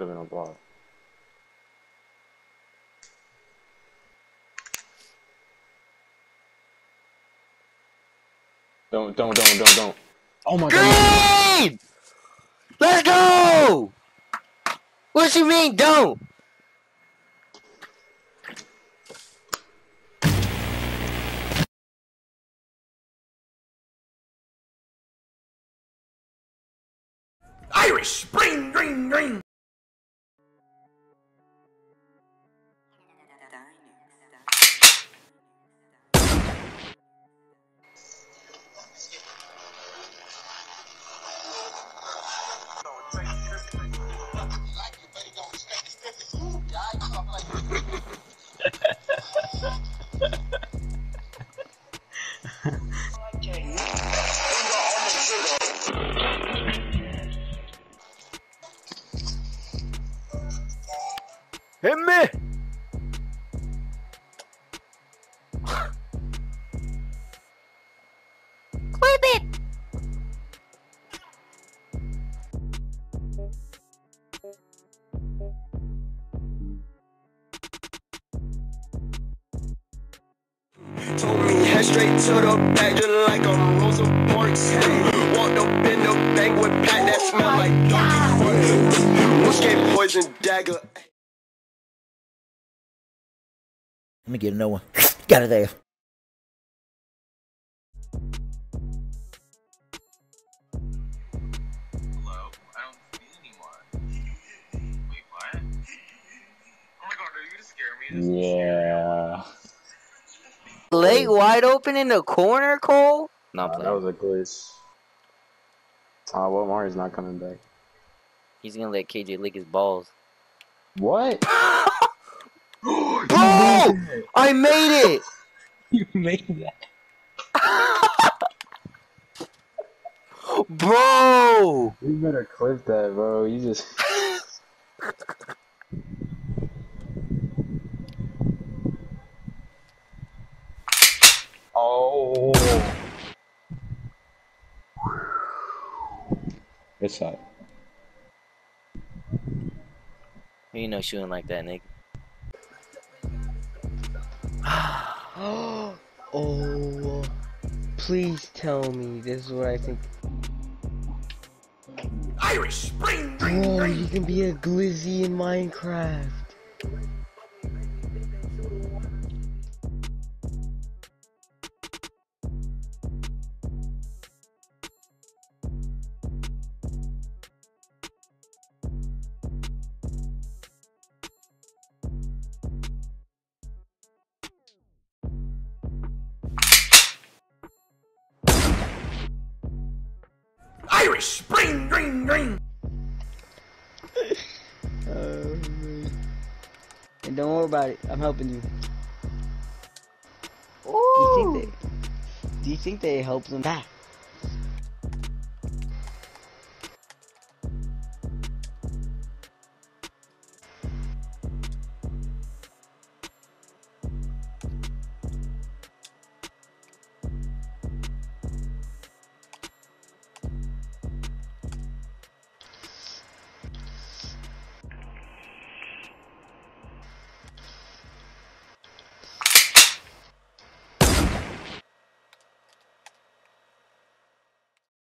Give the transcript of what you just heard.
even a block. Don't, don't, don't, don't, don't. Oh my god. Green! Let's go! What you mean, don't? Irish Spring Green Green. Hit me! Told straight to the back just like a Rosa Parks. Hey, walked up in the bank with Pat that smell like doggy. Whiskey poison dagger. Let me get another one. Got it there. Hello? I don't see anyone. Wait, what? Oh my god, are you gonna scare me? This is Yeah. Leg wide open in the corner, Cole? Not Uh, that was a glitch. Ah, well, Mario's not coming back. He's gonna let KJ lick his balls. What? Bro! I made it! you made that. Bro! You better clip that, bro. You just. Good shot. You know shooting like that, nigga. oh, please tell me this is what I think. Irish Spring Green Bro, you can be a glizzy in Minecraft. Irish Spring Green Green. Um, and don't worry about it. I'm helping you. Do you think they? Do you think they help them back?